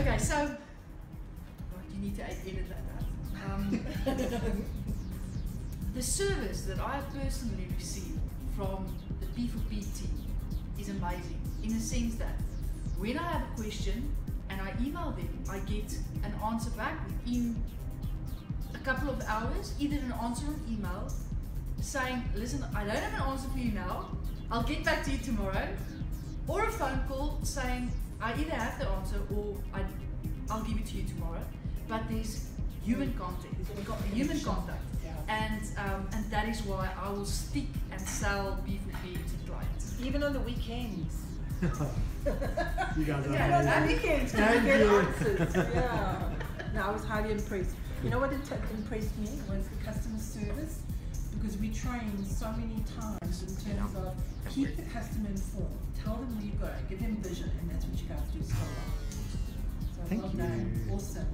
Okay, so well, you need to edit that um, the service that I personally receive from the P4P team is amazing in the sense that when I have a question and I email them, I get an answer back within a couple of hours, either an answer on email saying, listen, I don't have an answer for you now, I'll get back to you tomorrow, or a phone call saying, I either have the answer or I, I'll give it to you tomorrow. But there's human contact, human contact. And, um, and that is why I will stick and sell P4P to clients. Even on the weekends. you guys are Yeah, on the weekends, Thank get you. answers. Yeah. No, I was highly impressed. You know what it impressed me was the customer service because we train so many times in terms of keep the customer informed, tell them where you go, give them vision, and that's what you guys do so well. So Thank well you. done. Awesome.